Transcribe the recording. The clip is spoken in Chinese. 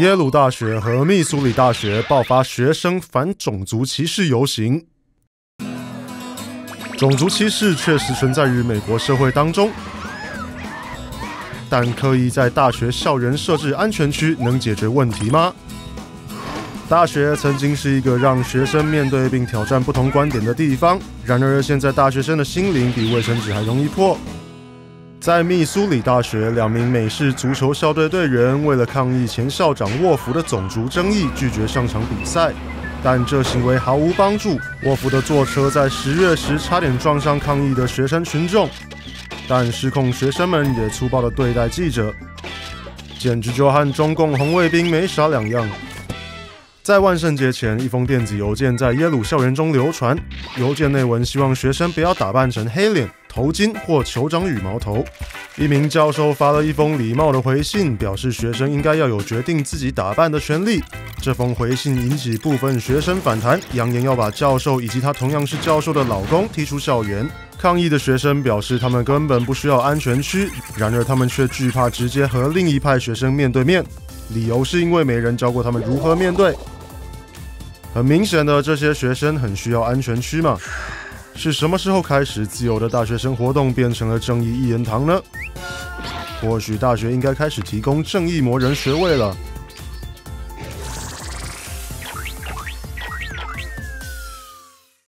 耶鲁大学和密苏里大学爆发学生反种族歧视游行。种族歧视确实存在于美国社会当中，但刻意在大学校园设置安全区能解决问题吗？大学曾经是一个让学生面对并挑战不同观点的地方，然而现在大学生的心灵比卫生纸还容易破。在密苏里大学，两名美式足球校队队员为了抗议前校长沃夫的种族争议，拒绝上场比赛。但这行为毫无帮助。沃夫的坐车在十月时差点撞上抗议的学生群众，但失控学生们也粗暴地对待记者，简直就和中共红卫兵没啥两样。在万圣节前，一封电子邮件在耶鲁校园中流传，邮件内文希望学生不要打扮成黑脸。头巾或酋长羽毛头。一名教授发了一封礼貌的回信，表示学生应该要有决定自己打扮的权利。这封回信引起部分学生反弹，扬言要把教授以及他同样是教授的老公踢出校园。抗议的学生表示，他们根本不需要安全区，然而他们却惧怕直接和另一派学生面对面，理由是因为没人教过他们如何面对。很明显的，这些学生很需要安全区嘛。是什么时候开始，自由的大学生活动变成了正义一言堂呢？或许大学应该开始提供正义魔人学位了。